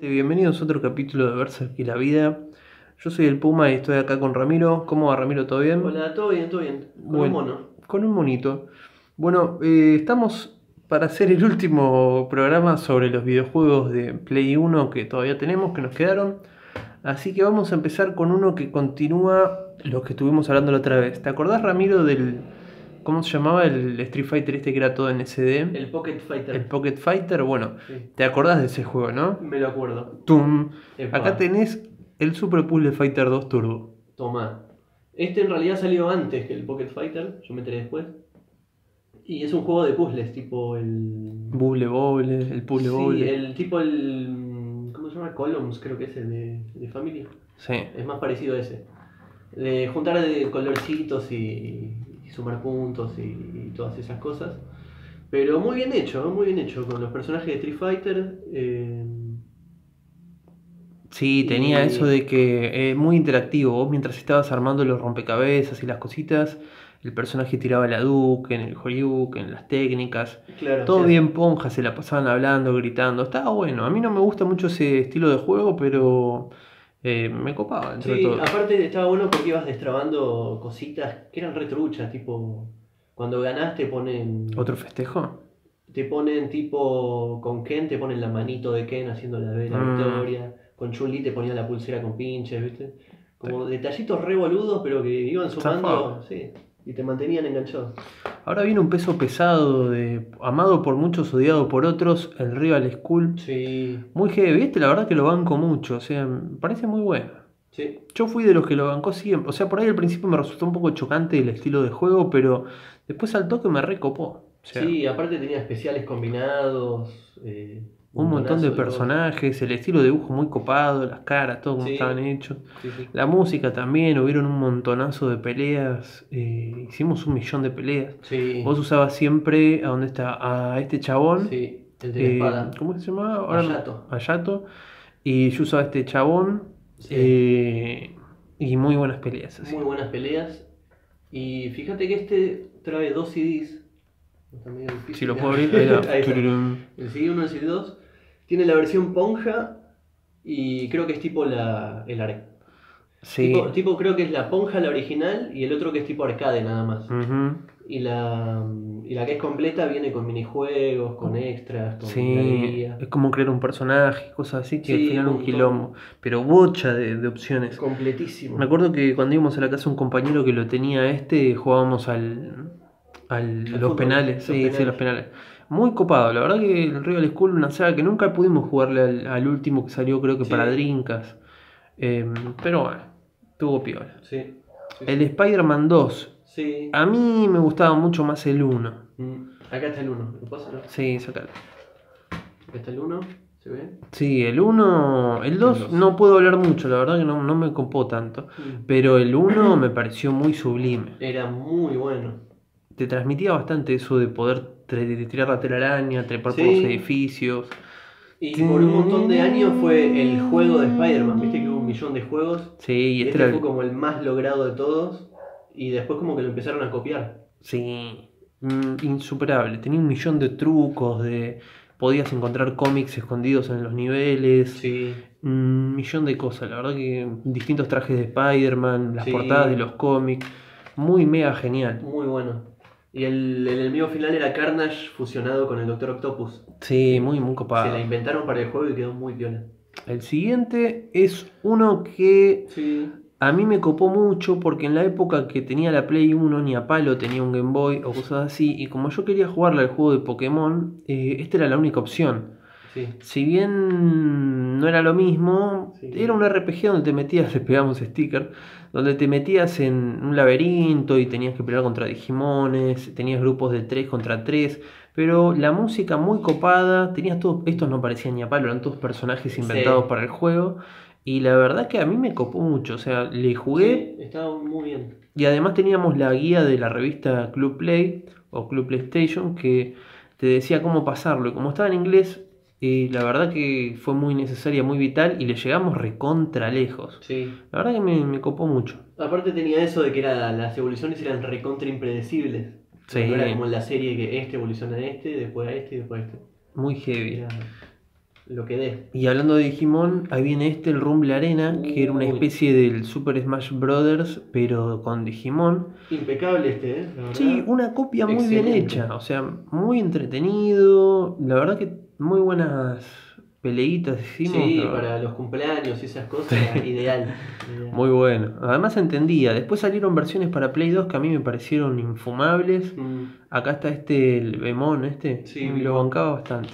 Bienvenidos a otro capítulo de Berserk y la vida. Yo soy el Puma y estoy acá con Ramiro. ¿Cómo va Ramiro? ¿Todo bien? Hola, todo bien, todo bien. Con Bueno. un mono. Con un monito. Bueno, eh, estamos para hacer el último programa sobre los videojuegos de Play 1 que todavía tenemos, que nos quedaron. Así que vamos a empezar con uno que continúa los que estuvimos hablando la otra vez. ¿Te acordás, Ramiro, del. ¿Cómo se llamaba el Street Fighter este que era todo en SD? El Pocket Fighter. El Pocket Fighter. Bueno, Sí, ¿te acordás de ese juego, no? me lo acuerdo. Tum. Epa, Acá tenés el Super Puzzle Fighter 2 Turbo. Toma. Este en realidad salió antes que el Pocket Fighter, yo me enteré después. Y es un juego de puzzles, tipo el. Bubble Bobble, el Puzzle sí, Bobble. el tipo el. ¿Cómo se llama? Columns, creo que es el de, de Family. Sí. Es más parecido a ese. De juntar de colorcitos y, y sumar puntos y, y todas esas cosas. Pero muy bien hecho, muy bien hecho. Con los personajes de Street Fighter. eh, Sí, tenía Y- eso de que eh, muy interactivo. Vos mientras estabas armando los rompecabezas y las cositas, el personaje tiraba la Duke, en el Horyuken, las técnicas. claro, Todo bien ponja, se la pasaban hablando, gritando. Estaba bueno. A mí no me gusta mucho ese estilo de juego, pero eh, me copaba dentro de Sí, todo. aparte estaba bueno porque ibas destrabando cositas que eran retruchas, tipo. Cuando ganás te ponen. ¿Otro festejo? Te ponen tipo. Con Ken te ponen la manito de Ken haciendo la, la Mm. victoria. Con Chun-Li te ponían la pulsera con pinches, ¿viste? Como detallitos re boludos, pero que iban sumando. Sí, y te mantenían enganchado. Ahora viene un peso pesado de amado por muchos, odiado por otros, el Rival School. Sí, Muy heavy, este la verdad que lo banco mucho, o sea, me parece muy bueno. sí. Yo fui de los que lo bancó siempre, o sea, por ahí al principio me resultó un poco chocante el estilo de juego, pero después al toque me recopó. O sea, Sí, aparte tenía especiales combinados. eh, un montón de personajes, el estilo de dibujo muy copado, las caras, todo como Sí. estaban hechos. Sí, sí. La música también, hubieron un montonazo de peleas, eh, hicimos un millón de peleas. Vos usabas siempre, ¿a dónde está? A este chabón. sí, el de eh, espada. ¿Cómo se llamaba? Ahora Ayato. Ayato. Y yo usaba este chabón. Eh, y muy buenas peleas. así. Muy buenas peleas. Y fíjate que este trae dos CDs. Si lo puedo abrir, ahí está. El CD 1 y el CD 2. Tiene la versión Ponja. Y creo que es tipo la, el arcade. Sí. Tipo, tipo creo que es la Ponja la original y el otro que es tipo arcade nada más. Y la, y la que es completa viene con minijuegos, con extras, con Sí, es como crear un personaje, cosas así, que al Sí, final un quilombo. Pero bocha de, de opciones. Completísimo. Me acuerdo que cuando íbamos a la casa un compañero que lo tenía este, jugábamos al, al Al los fútbol, penales, los sí, los penales. Muy copado, la verdad que el Rival School, una saga que nunca pudimos jugarle al, al último que salió, creo que Sí. para Drinkas. pero bueno, tuvo piola. Sí. sí, El Spider-Man 2, sí. a mí me gustaba mucho más el 1. Mm, Acá está el 1. ¿Lo puedo hacer? Sí, sacalo. Acá está el 1. ¿Se ve? Sí, el 1, el 2 dos. no puedo hablar mucho, la verdad que no, no me copó tanto. Pero el 1 me pareció muy sublime. Era muy bueno. te transmitía bastante eso de poder tirar la telaraña, trepar por los edificios. Y por un montón de años fue el juego de Spider-Man. Viste que hubo un millón de juegos. Sí, y este este fue como el más logrado de todos. Y después como que lo empezaron a copiar. Sí, insuperable. Tenía un millón de trucos, de podías encontrar cómics escondidos en los niveles, Sí. un millón de cosas. La verdad que distintos trajes de Spider-Man, las Sí. portadas de los cómics, muy mega genial. Muy bueno. Y el, el enemigo final era Carnage fusionado con el Doctor Octopus. Sí, muy, muy Se copado. la inventaron para el juego y quedó muy piola. El siguiente es uno que Sí. A mí me copó mucho porque en la época que tenía la Play 1 ni a palo tenía un Game Boy o cosas así y como yo quería jugarle al juego de Pokémon, eh, esta era la única opción. Sí. Si bien no era lo mismo, Sí. era un RPG donde te metías, le pegamos sticker, donde te metías en un laberinto y tenías que pelear contra Digimones, tenías grupos de 3 contra 3, pero la música muy copada, tenías todos, estos no parecían ni a palo, eran todos personajes inventados Sí. para el juego. Y la verdad que a mí me copó mucho, o sea, le jugué estaba muy bien. y además teníamos la guía de la revista Club Play o Club PlayStation que te decía cómo pasarlo. Y como estaba en inglés, eh, la verdad que fue muy necesaria, muy vital y le llegamos recontra lejos. Sí. La verdad que me, me copó mucho. Aparte tenía eso de que era, las evoluciones eran recontra impredecibles. Sí. No era como en la serie que este evoluciona a este, después a este y después a este. Muy heavy. Era- lo que dé. Y hablando de Digimon, ahí viene este, el Rumble Arena, que era una especie del Super Smash Bros., pero con Digimon. Impecable este, ¿eh? La. Sí, una copia muy bien hecha, o sea, muy entretenido. La verdad que muy buenas peleitas hicimos. Sí, para los cumpleaños y esas cosas, ideal. ideal. Muy bueno. Además entendía. Después salieron versiones para Play 2 que a mí me parecieron infumables. Mm, Acá está este, el Bemon, este. Sí, lo Bemon. bancaba bastante.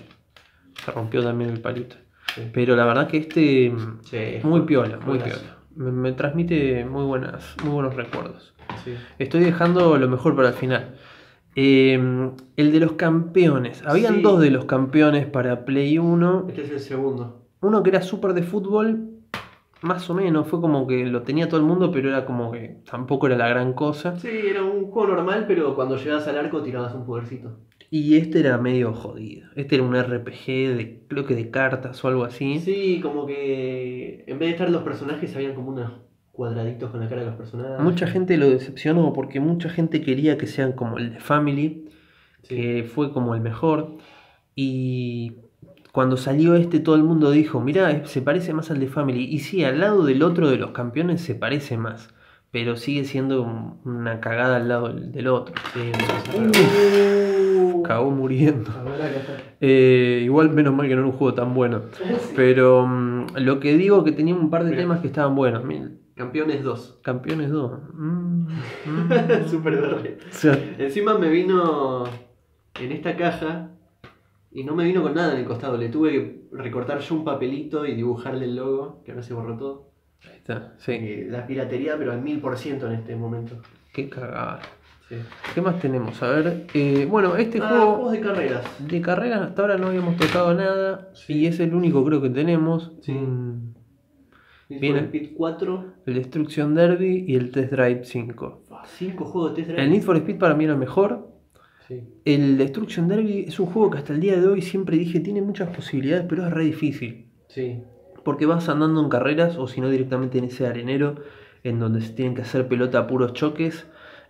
Se rompió también el palito. sí. Pero la verdad que este Sí, es muy piola, muy piola. Me, me transmite muy buenas, muy buenos recuerdos. Estoy dejando lo mejor para el final. Eh, el de los campeones. Habían Sí. dos de los campeones para Play 1. Este es el segundo. Uno que era súper de fútbol, más o menos. Fue como que lo tenía todo el mundo, pero era como que tampoco era la gran cosa. Sí, era un juego normal, pero cuando llegabas al arco tirabas un podercito. Y este era medio jodido. Este era un RPG de, creo que de cartas o algo así. Sí, como que en vez de estar los personajes, habían como unos cuadraditos con la cara de los personajes. Mucha gente lo decepcionó porque mucha gente quería que sean como el de Family. Sí. que fue como el mejor. Y cuando salió este, todo el mundo dijo: Mirá, se parece más al de Family. Y sí, al lado del otro de los campeones se parece más. Pero sigue siendo un- una cagada al lado del, otro. Sí. Cagó muriendo. Eh, igual, menos mal que no era un juego tan bueno. Pero mm, lo que digo que tenía un par de Mira. temas que estaban buenos. Campeones 2. Campeones 2. Mm, mm. Super verde. Encima me vino en esta caja y no me vino con nada en el costado. Le tuve que recortar yo un papelito y dibujarle el logo, que ahora se borró todo. ahí está, sí. Eh, la piratería, pero al mil por ciento en este momento. Qué cagada. Sí. ¿Qué más tenemos? A ver. eh, bueno, este Ah, juego. juegos de carreras. De carrera hasta ahora no habíamos tocado nada Sí. y es el único creo que tenemos. Sí. Mm, Need Bien. for Speed 4. El Destruction Derby y el Test Drive 5. 5 juegos de test drive. El Need for Speed para mí era el mejor. Sí. El Destruction Derby es un juego que hasta el día de hoy siempre dije tiene muchas posibilidades, pero es re difícil. Sí. Porque vas andando en carreras o si no directamente en ese arenero en donde se tienen que hacer pelota a puros choques.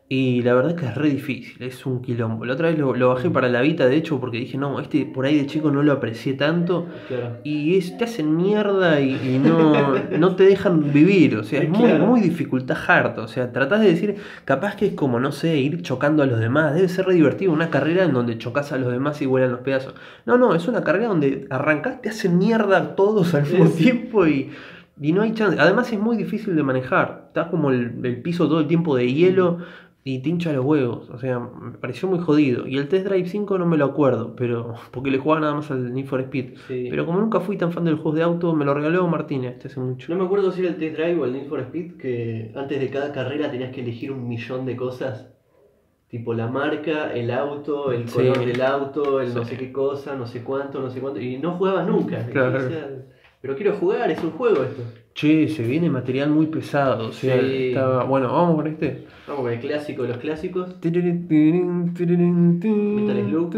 Y la verdad que es re difícil, es un quilombo. La otra vez lo, lo bajé para la Vita, de hecho, porque dije, no, este por ahí de chico no lo aprecié tanto. Claro. Y es, te hacen mierda y, y no, no te dejan vivir. O sea, es muy, Claro. muy dificultad hard. O sea, tratás de decir, capaz que es como, no sé, ir chocando a los demás. Debe ser re divertido una carrera en donde chocas a los demás y vuelan los pedazos. No, no, es una carrera donde arrancás, te hacen mierda todos al mismo Sí. tiempo y, y no hay chance. Además es muy difícil de manejar. Está como el, el piso todo el tiempo de hielo y te hincha los huevos. O sea, me pareció muy jodido. Y el Test Drive 5 no me lo acuerdo, pero porque le jugaba nada más al Need for Speed. Sí. Pero como nunca fui tan fan de los juegos de auto, me lo regaló Martínez este hace mucho. No me acuerdo si era el Test Drive o el Need for Speed, que antes de cada carrera tenías que elegir un millón de cosas. Tipo la marca, el auto, el Sí. color del auto, el no sé qué cosa, no sé cuánto, no sé cuánto. Y no jugabas nunca. Claro. pero quiero jugar, es un juego esto. Che, se viene material muy pesado. O sea, Sí. estaba. Bueno, vamos con este. Vamos con el clásico de los clásicos. Metal Slug.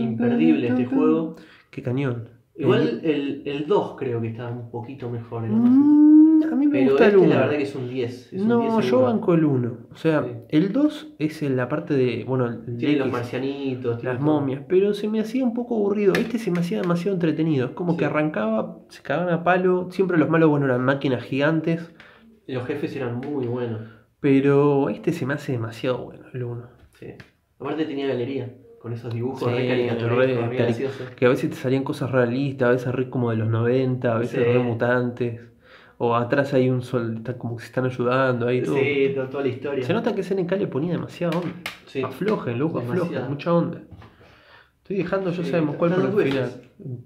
Imperdible este juego. Qué cañón. Igual el, el 2 creo que estaba un poquito mejor. Mm, a mí me Pero gusta este el 1. la verdad que es un 10. es un 10 No, yo banco el 1. O sea, Sí. el 2 es en la parte de. Bueno, el Tiene los marcianitos. las todo. momias, pero se me hacía un poco aburrido. Este se me hacía demasiado entretenido. Es como Sí. que arrancaba, se cagaban a palo. Siempre los malos, bueno, eran máquinas gigantes. Los jefes eran muy buenos. Pero este se me hace demasiado bueno, el 1. Sí. Aparte tenía galería, con esos dibujos Sí, re. Que a veces te salían cosas realistas, a veces re como de los 90, a veces Sí. re mutantes. O atrás hay un sol, está como que se están ayudando ahí todo. Sí, to- toda la historia. Se nota que SNK le ponía demasiada onda. Sí. Aflojen, loco, aflojen, mucha onda. Estoy dejando, ya Sí, sabemos cuál por el final. veces.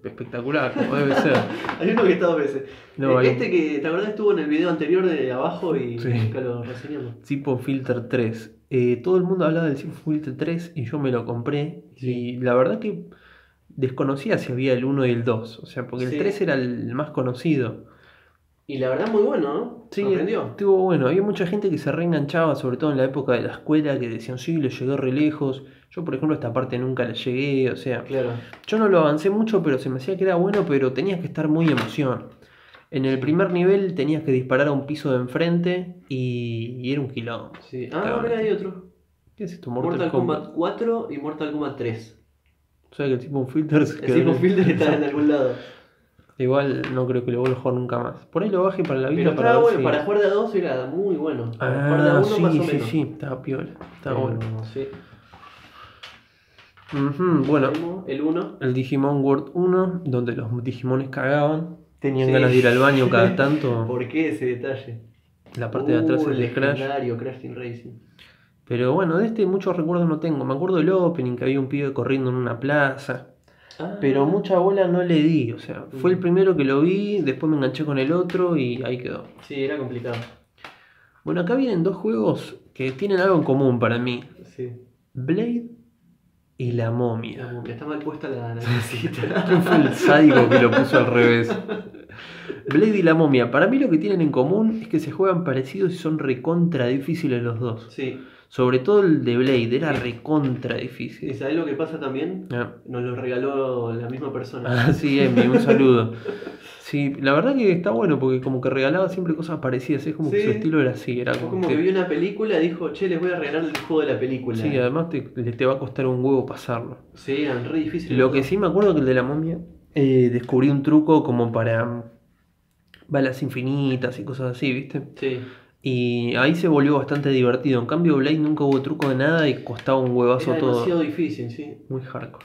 Espectacular, como debe ser. Hay uno que está dos veces. No, Eh, hay- este que, ¿te acordás? Estuvo en el video anterior de abajo y Sí. nunca lo reseñamos. Siphon Filter 3. Eh, todo el mundo hablaba del Siphon Filter 3 y yo me lo compré. Sí. Y la verdad que desconocía si había el 1 y el 2. O sea, porque el 3 era el más conocido. Y la verdad muy bueno, ¿no? Sí, estuvo bueno. Había mucha gente que se reenganchaba, sobre todo en la época de la escuela, que decían, sí, le llegué re lejos. Yo, por ejemplo, esta parte nunca la llegué. O sea, Claro. yo no lo avancé mucho, pero se me hacía que era bueno, pero tenías que estar muy emoción. En el primer nivel tenías que disparar a un piso de enfrente y, y era un quilombo. Sí. Ah, mira, hay otro. ¿Qué es esto? Mortal, Kombat. 4 y Mortal Kombat 3. O sea que el tipo filter se El en- Filter está en algún lado. Igual no creo que lo vuelva a jugar nunca más. Por ahí lo baje para la vida. Pero para bueno, si- para jugar de a dos era muy bueno. Para jugar de a Ah, uno sí, más o sí, menos. sí, estaba piola. Estaba bueno. sí. Ujú, bueno, El 1. el Digimon World 1, donde los Digimones cagaban, tenían Sí. ganas de ir al baño cada tanto. ¿Por qué ese detalle? La parte de atrás Uh, es de Crash. Crash Team Racing. Pero bueno, de este muchos recuerdos no tengo. Me acuerdo del opening, que había un pibe corriendo en una plaza. Ah, Pero mucha bola no le di. O sea, fue el primero que lo vi, después me enganché con el otro y ahí quedó. Sí, era complicado. Bueno, acá vienen dos juegos que tienen algo en común para mí. Sí. Blade y la momia. Como que está mal puesta la, la cosita. ¿Quién fue el sádico que lo puso al revés? Blade y la momia. Para mí lo que tienen en común es que se juegan parecidos y son recontra difíciles los dos. Sí. Sobre todo el de Blade, era recontra ¿Y difícil. sabés lo que pasa también? Ah, Nos lo regaló la misma persona. Ah, sí, Emi, un saludo. Sí, la verdad que está bueno porque como que regalaba siempre cosas parecidas, es como que su estilo era así, era como, como que- que vio una película y dijo, che, les voy a regalar el juego de la película. Sí, además te, te va a costar un huevo pasarlo. Sí, eran re difíciles. Lo que sí me acuerdo que el de la momia, eh, descubrí un truco como para balas infinitas y cosas así, ¿viste? Sí. Y ahí se volvió bastante divertido. En cambio, Blade nunca hubo truco de nada y costaba un huevazo Era todo. demasiado difícil, sí. Muy hardcore.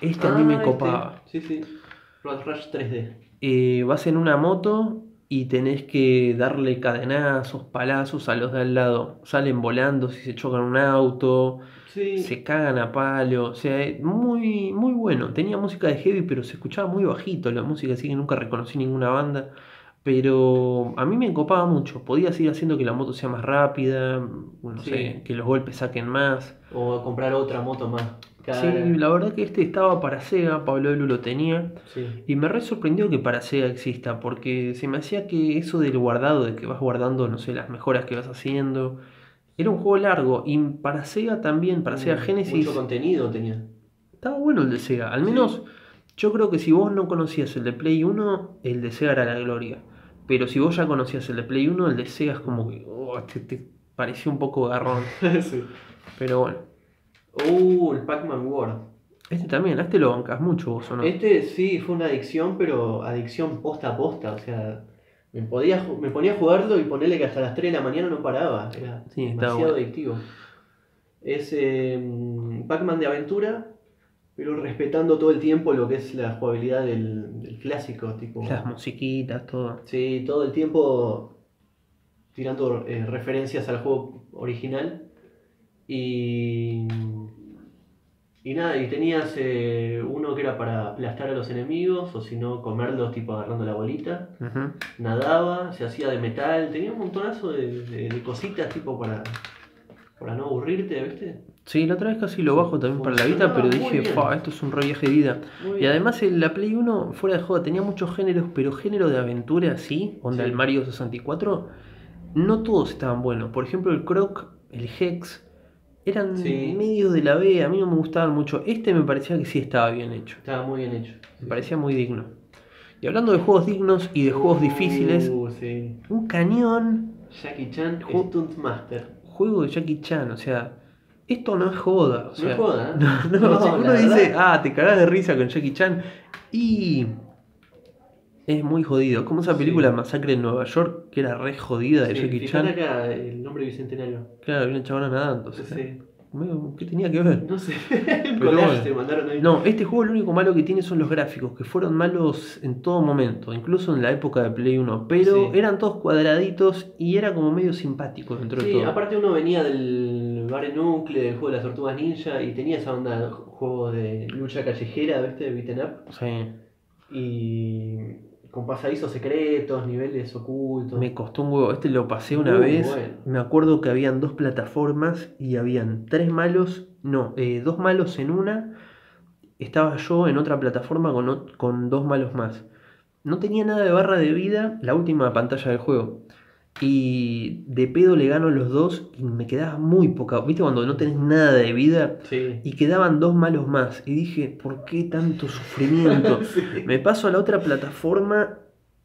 Este a mí me Ah, copaba. este. Sí, sí. Road Rush 3D. Eh, vas en una moto y tenés que darle cadenazos, palazos a los de al lado. Salen volando si se chocan un auto, Sí. se cagan a palo. O sea, eh, muy, muy bueno. Tenía música de heavy, pero se escuchaba muy bajito la música, así que nunca reconocí ninguna banda. Pero a mí me copaba mucho. Podías ir haciendo que la moto sea más rápida, no Sí. sé, que los golpes saquen más. O comprar otra moto más. Sí, la verdad que este estaba para Sega, Pablo Elu lo tenía. Sí. Y me re sorprendió que para Sega exista, porque se me hacía que eso del guardado, de que vas guardando, no sé, las mejoras que vas haciendo, era un juego largo. Y para Sega también, para Sega Mm, Genesis, Mucho contenido tenía. estaba bueno el de Sega. Al menos yo creo que si vos no conocías el de Play 1, el de Sega era la gloria. Pero si vos ya conocías el de Play 1, el de Sega es como que oh, te, te pareció un poco garrón. sí. Pero bueno, Uh, el Pac-Man World. este también, a este lo bancas mucho vos, ¿o no? Este sí fue una adicción, pero adicción posta a posta. O sea, me, podía, me ponía a jugarlo y ponerle que hasta las 3 de la mañana no paraba. Era Sí, demasiado bueno. adictivo. Es eh, Pac-Man de aventura, pero respetando todo el tiempo lo que es la jugabilidad del, del clásico. Tipo, Las musiquitas, todo. Sí, todo el tiempo tirando eh, referencias al juego original. Y. Y nada, y tenías eh, uno que era para aplastar a los enemigos, o si no, comerlos, tipo agarrando la bolita. Nadaba, se hacía de metal, tenía un montonazo de, de- de cositas, tipo para, para no aburrirte, ¿viste? Sí, la otra vez casi lo bajo también para la Funcionaba pero dije, fa, esto es un re viaje de vida. Y además la Play 1, fuera de juego, tenía muchos géneros, pero género de aventura, sí, onda Sí. el Mario 64, no todos estaban buenos. Por ejemplo, el Croc, el Hex, eran Sí. medio de la B, a mí no me gustaban mucho. Este me parecía que sí estaba bien hecho, Estaba muy bien hecho. me parecía muy digno. Y hablando de juegos dignos y de juegos difíciles, Uh, sí. un cañón, Jackie Chan, Ju- Stunt Master. Juego de Jackie Chan, o sea, esto no es joda. O sea, no es joda, ¿eh? No, no, si la uno dice, verdad. ah, te cagás de risa con Jackie Chan. Y es muy jodido. Como esa Sí. película Masacre en Nueva York, que era re jodida de Sí, Jackie Chan. acá el nombre bicentenario. Claro, había una chabona nadando. o sea, Sí. ¿Qué tenía que ver? No sé. Pero bueno. te mandaron ahí. No, este juego lo único malo que tiene son los gráficos, que fueron malos en todo momento, incluso en la época de Play 1. Pero Sí. eran todos cuadraditos y era como medio simpático dentro de Sí, todo. aparte uno venía del Bare Nucle, del juego de las tortugas ninja, y tenía esa onda de juego de lucha callejera, ¿viste? De beaten up. Sí. Y con pasadizos secretos, niveles ocultos. Me costó un huevo. Este lo pasé una Muy vez. bueno. Me acuerdo que habían dos plataformas y habían tres malos. No, eh, dos malos en una. Estaba yo en otra plataforma con, con dos malos más. No tenía nada de barra de vida, la última pantalla del juego. Y de pedo le gano los dos y me quedaba muy poca. ¿Viste cuando no tenés nada de vida? Sí. Y quedaban dos malos más. Y dije, ¿por qué tanto sufrimiento? Sí. Me paso a la otra plataforma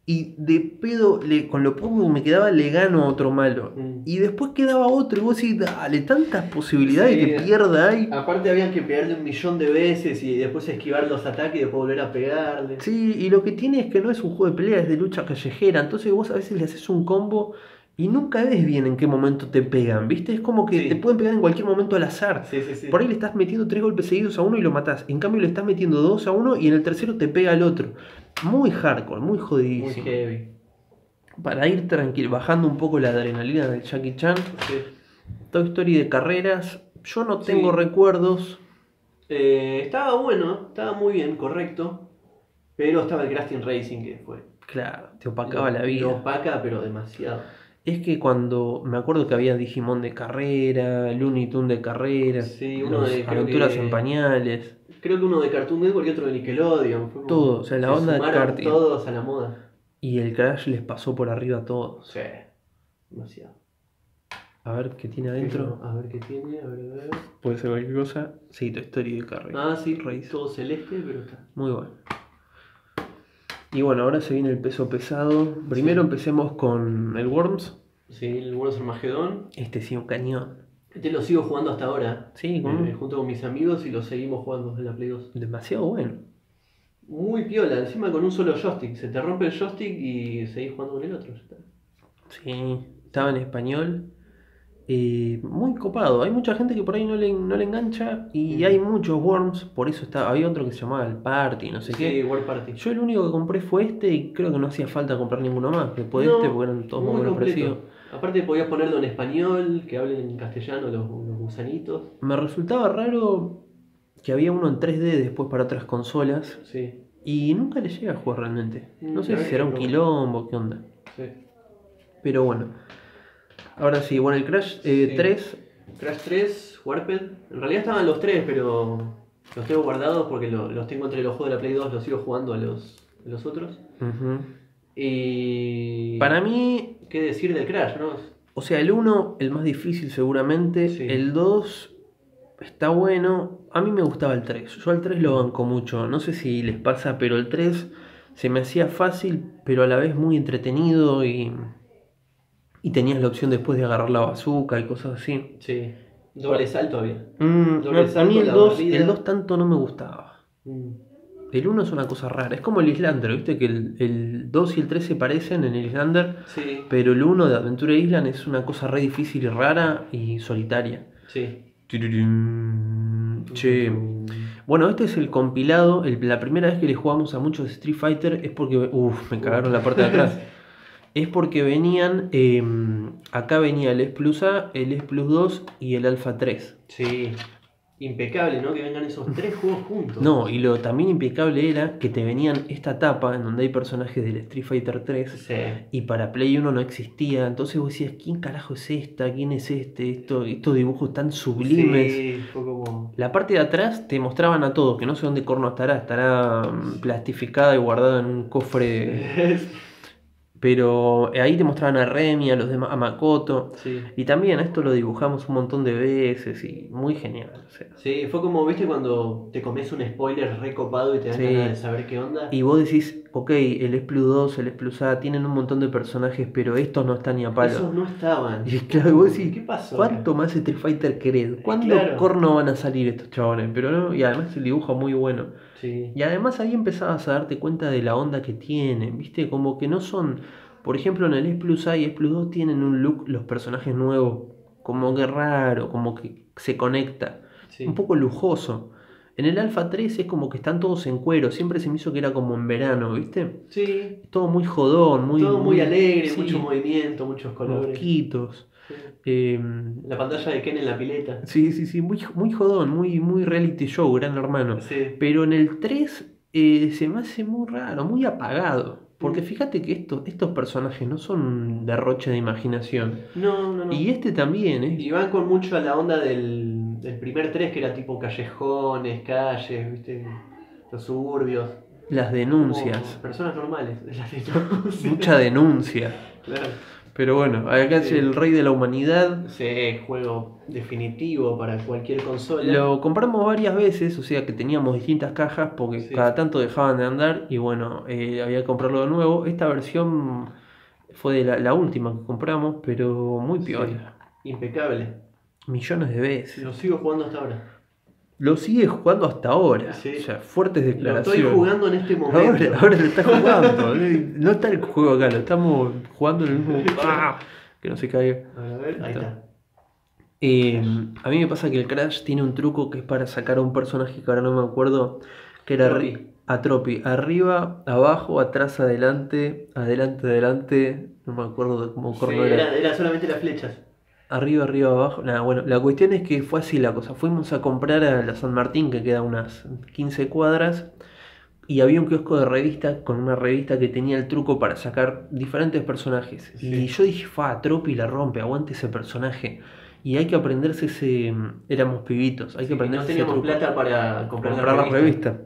y de pedo, le, con lo poco que me quedaba, le gano a otro malo. Mm. Y después quedaba otro, y vos decís, dale, tantas posibilidades Sí. que pierda hay. Aparte habían que pegarle un millón de veces y después esquivar los ataques y después volver a pegarle. Sí, y lo que tiene es que no es un juego de pelea, es de lucha callejera. Entonces vos a veces le haces un combo y nunca ves bien en qué momento te pegan, ¿viste? Es como que Sí. te pueden pegar en cualquier momento al azar. Sí, sí, sí. Por ahí le estás metiendo tres golpes seguidos a uno y lo matás. En cambio le estás metiendo dos a uno y en el tercero te pega al otro. Muy hardcore, muy Muy jodidísimo. heavy. Para ir tranquilo, bajando un poco la adrenalina del Jackie Chan. Toy Story de carreras. Yo no tengo recuerdos. Eh, estaba bueno, estaba muy bien, correcto. Pero estaba el Team Racing que fue. Claro, te opacaba la vida. opaca, pero demasiado. Es que cuando me acuerdo que había Digimon de carrera, Looney Tunes de carrera, Sí, uno los de- creo aventuras que- en pañales, Creo que uno de Cartoon Network y otro de Nickelodeon. Fue como- Todo, o sea, la se onda de karting. todos a la moda. y el Crash les pasó por arriba a todos. Sí, demasiado. A ver qué tiene adentro. A ver qué tiene, a ver, a ver. Puede ser cualquier cosa. Sí, Toy Story de carrera. Ah, sí, Race. todo celeste, pero está. Muy bueno. Y bueno, ahora se viene el peso pesado. Primero Sí. empecemos con el Worms. Sí, el Worms Armageddon. Este sí, un cañón. Este lo sigo jugando hasta ahora. Sí, con- eh, junto con mis amigos y lo seguimos jugando en la Play 2. demasiado bueno. Muy piola, encima con un solo joystick. Se te rompe el joystick y seguís jugando con el otro. Sí, estaba en español. Eh, muy copado. Hay mucha gente que por ahí no le, no le engancha y Mm. hay muchos Worms. Por eso está, había otro que se llamaba el Party, no sé Sí, qué. World Party. Yo el único que compré fue este y creo que no hacía falta comprar ninguno más después No, de este porque eran todos muy completo. parecidos. Aparte podías ponerlo en español, que hablen en castellano los, los gusanitos. Me resultaba raro que había uno en 3D después para otras consolas Sí, y nunca le llega a jugar realmente. No Mm, sé la si será un no. quilombo, qué onda. sí. Pero bueno. Ahora sí, bueno, el Crash eh, Sí. 3 Crash 3, Warped. En realidad estaban los tres, pero los tengo guardados porque lo- los tengo entre los juegos de la Play 2, los sigo jugando a los, a los otros. ujú. Y. para mí ¿Qué decir del Crash, no? O sea, el 1, el más difícil seguramente. Sí. El 2 está bueno. A mí me gustaba el 3. Yo al 3 lo banco mucho. No sé si les pasa, pero el 3 se me hacía fácil, pero a la vez muy entretenido y, y tenías la opción después de agarrar la bazooka y cosas así. Sí. Doble salto había. Mm, Doble no, a mí el la 2, barrida. el 2 tanto no me gustaba. Mm. El 1 es una cosa rara. Es como el Islander, ¿viste? Que el, el 2 y el 3 se parecen en el Islander. Sí, Pero el 1 de Adventure Island es una cosa re difícil y rara y solitaria. sí. Tirirín. Che. Bueno, este es el compilado. el- la primera vez que le jugamos a muchos Street Fighter es porque. Uff, me cagaron la parte de atrás. Es porque venían. eh, acá venía el S Plus A, el S Plus 2 y el Alpha 3. Sí. Impecable, ¿no? Que vengan esos tres juegos juntos. No, y lo también impecable era que te venían esta tapa en donde hay personajes del Street Fighter 3 Sí. y para Play 1 no existía. Entonces vos decías, ¿quién carajo es esta? ¿Quién es este? Esto, estos dibujos tan sublimes. Sí, fue como. La parte de atrás te mostraban a todo, que no sé dónde corno estará, estará mm, plastificada y guardada en un cofre. Pero ahí te mostraban a Remy, a los demás, a Makoto. sí. Y también esto lo dibujamos un montón de veces y muy genial. o sea. Sí, fue como, viste, cuando te comes un spoiler recopado y te dan Sí. ganas de saber qué onda. Y vos decís, ok, el S Plus 2, el S Plus A tienen un montón de personajes, pero estos no están ni a palo. Esos no estaban. Y claro, vos decís, ¿Qué pasó? ¿cuánto más Street Fighter querés? ¿Cuándo Claro. corno van a salir estos chabones? Pero no, y además el dibujo muy bueno. Sí. Y además ahí empezabas a darte cuenta de la onda que tienen, ¿viste? Como que no son. Por ejemplo, en el S Plus A y S Plus 2 tienen un look, los personajes nuevos, como que raro, como que se conecta. sí. Un poco lujoso. En el Alpha 3 es como que están todos en cuero, siempre se me hizo que era como en verano, ¿viste? Sí. Todo muy jodón, muy. Todo muy alegre, sí, mucho movimiento, muchos colores. mosquitos. Sí. Eh, La pantalla de Ken en la pileta. sí, sí, sí, muy, muy jodón, muy, muy reality show, gran hermano. Sí. Pero en el 3 eh, se me hace muy raro, muy apagado. Porque Mm. fíjate que estos, estos personajes no son un derroche de imaginación. No, no, no. Y este también, ¿eh? Y van con mucho a la onda del, del primer 3 que era tipo callejones, calles, viste, los suburbios. las denuncias. Como personas normales. Las denuncias. Mucha denuncia. Claro. Pero bueno, acá es Sí. el rey de la humanidad. Sí, juego definitivo para cualquier consola. Lo compramos varias veces, o sea que teníamos distintas cajas porque Sí. cada tanto dejaban de andar y bueno, eh, había que comprarlo de nuevo. Esta versión fue de la, la última que compramos, pero muy Sí. piola. Impecable. Millones de veces. Lo sigo jugando hasta ahora. Lo sigue jugando hasta ahora. Sí. O sea, fuertes Lo declaraciones. estoy jugando en este momento. Ahora, ahora lo está jugando. no está el juego acá, lo estamos jugando en el mismo. ¡Ah! Que no se caiga. A ver, ahí está. Eh, a mí me pasa que el Crash tiene un truco que es para sacar a un personaje que ahora no me acuerdo. Que era Tropi. a Tropi. Arriba, abajo, atrás, adelante, adelante, adelante. No me acuerdo de cómo Sí, corno era. era, era solamente las flechas. Arriba, arriba, abajo. Nada, bueno, la cuestión es que fue así la cosa. Fuimos a comprar a la San Martín, que queda unas 15 cuadras, y había un kiosco de revista con una revista que tenía el truco para sacar diferentes personajes. Sí. Y yo dije, fa, Tropi la rompe, aguante ese personaje. Y hay que aprenderse ese. Éramos pibitos, hay que no aprenderse ese teníamos truco. plata para comprar, comprar la la revista.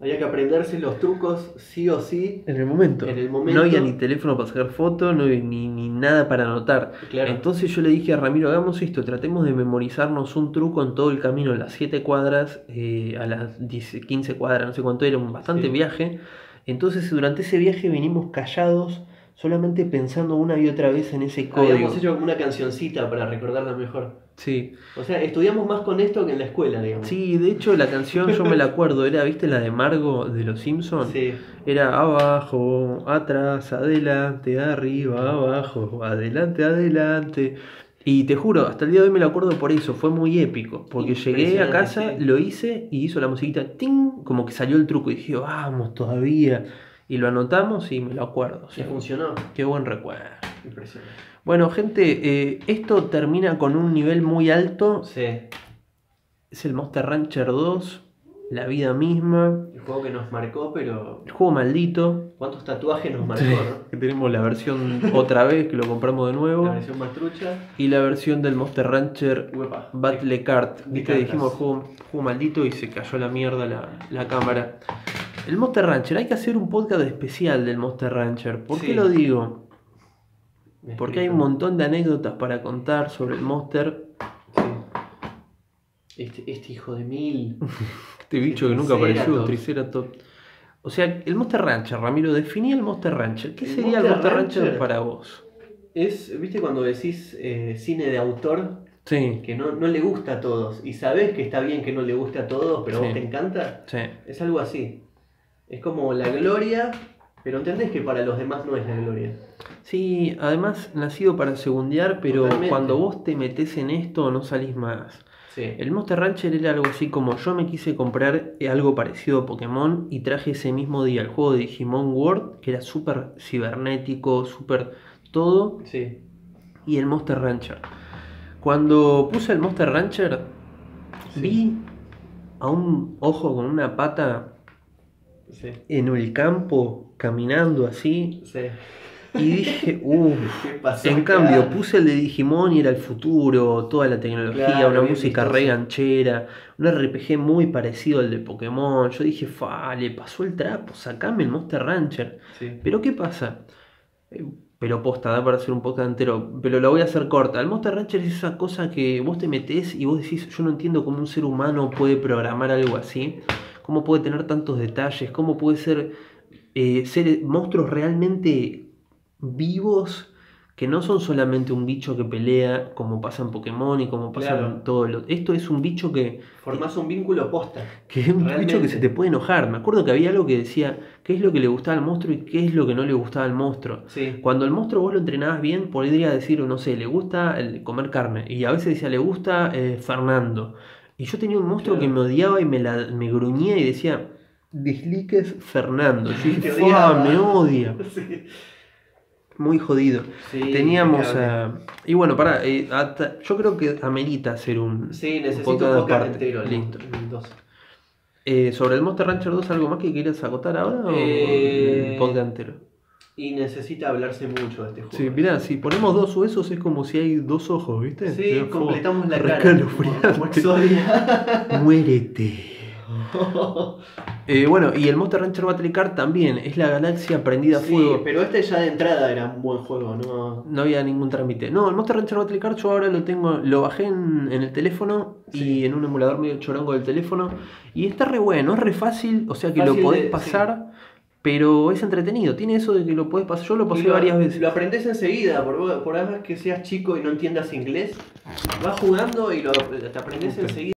Había que aprenderse los trucos sí o sí. En el momento. En el momento. No había ni teléfono para sacar fotos, no había ni, ni nada para anotar. Claro. Entonces yo le dije a Ramiro, hagamos esto, tratemos de memorizarnos un truco en todo el camino, las 7 cuadras, eh, a las 10, 15 cuadras, no sé cuánto era, un bastante Sí. viaje. Entonces durante ese viaje venimos callados, solamente pensando una y otra vez en ese código. Habíamos hecho una cancioncita para recordarla mejor. Sí. O sea, estudiamos más con esto que en la escuela, digamos. sí, de hecho la canción yo me la acuerdo, era, ¿viste la de Margo de Los Simpsons? Sí. Era abajo, atrás, adelante, arriba, abajo, adelante, adelante. Y te juro, hasta el día de hoy me lo acuerdo por eso, fue muy épico. Porque llegué a casa, sí. lo hice y hizo la musiquita, ¡ting! Como que salió el truco y dije, vamos, todavía. Y lo anotamos y me lo acuerdo. sea, funcionó. qué buen recuerdo. Impresionante. Bueno, gente, eh, esto termina con un nivel muy alto. Sí. Es el Monster Rancher 2, la vida misma, El juego que nos marcó, pero. el juego maldito. ¿Cuántos tatuajes nos marcó, Sí, no? que tenemos la versión otra vez que lo compramos de nuevo. La versión más trucha. Y la versión del Monster Rancher Uepa. Battle Kart. de Viste, dijimos juego, juego maldito y se cayó la mierda la, la cámara. El Monster Rancher, hay que hacer un podcast especial del Monster Rancher. ¿Por Sí. qué lo digo? Porque hay un montón de anécdotas para contar sobre el Monster. Sí. Este, este hijo de mil. Este bicho que nunca apareció, Triceratops. O sea, el Monster Rancher, Ramiro, definí el Monster Rancher. ¿Qué El sería el Monster Rancher, Rancher. para vos? Es, ¿viste cuando decís eh, cine de autor? Sí, Que no, no le gusta a todos. Y sabés que está bien que no le guste a todos, pero a Sí. vos te encanta. sí. Es algo así. Es como la gloria, pero entendés que para los demás no es la gloria. Sí, además nacido para segundear, pero Totalmente. cuando vos te metés en esto no salís más. Sí. El Monster Rancher era algo así como yo me quise comprar algo parecido a Pokémon y traje ese mismo día el juego de Digimon World, que era súper cibernético, súper todo, Sí. y el Monster Rancher. Cuando puse el Monster Rancher, Sí. vi a un ojo con una pata Sí. en el campo caminando así Sí. y dije, uff. ¿Qué pasó? En cambio, puse el de Digimon y era el futuro, toda la tecnología, Claro, una música re ganchera, un RPG muy parecido al de Pokémon. Yo dije, fa, le pasó el trapo, sacame el Monster Rancher. Sí. Pero ¿qué pasa? Eh, Pero posta, da para hacer un podcast entero, pero la voy a hacer corta. El Monster Rancher es esa cosa que vos te metés y vos decís, yo no entiendo cómo un ser humano puede programar algo así, cómo puede tener tantos detalles, cómo puede ser, eh, ser monstruos realmente vivos que no son solamente un bicho que pelea como pasa en Pokémon y como pasa Claro. en todo lo... Esto es un bicho que, Formás un vínculo posta. que es un bicho que se te puede enojar. Me acuerdo que había algo que decía qué es lo que le gustaba al monstruo y qué es lo que no le gustaba al monstruo. Sí. Cuando el monstruo vos lo entrenabas bien, podría decir, no sé, le gusta comer carne. Y a veces decía, le gusta eh, Fernando. Y yo tenía un monstruo Claro. que me odiaba y me, la, me gruñía y decía, desliques Fernando. Yo dije, me odia. Sí. Muy jodido. Sí, Teníamos impecable. a... Y bueno, pará, eh, yo creo que amerita hacer un... Sí, necesito un un podcast entero. Listo. Dos. Eh, sobre el Monster Rancher 2, ¿algo más que quieras acotar ahora? Eh, ¿O el podcast entero? Y necesita hablarse mucho de este juego. Sí, mirá, si ponemos dos huesos es como si hay dos ojos, ¿viste? Sí, completamos la cara. Como. Muérete. Eh, bueno, y el Monster Rancher Battle Car también, es la galaxia prendida a Sí, fuego. pero este ya de entrada era un buen juego, ¿no? No había ningún trámite. No, el Monster Rancher Battle Car yo ahora lo tengo, lo bajé en, en el teléfono y en un emulador medio chorongo del teléfono. Y está re bueno, es re fácil, o sea que lo podés de- pasar, pero es entretenido. Tiene eso de que lo podés pasar. Yo lo pasé lo, varias veces. Lo aprendes enseguida, por, por más que seas chico y no entiendas inglés, vas jugando y lo, te aprendes enseguida.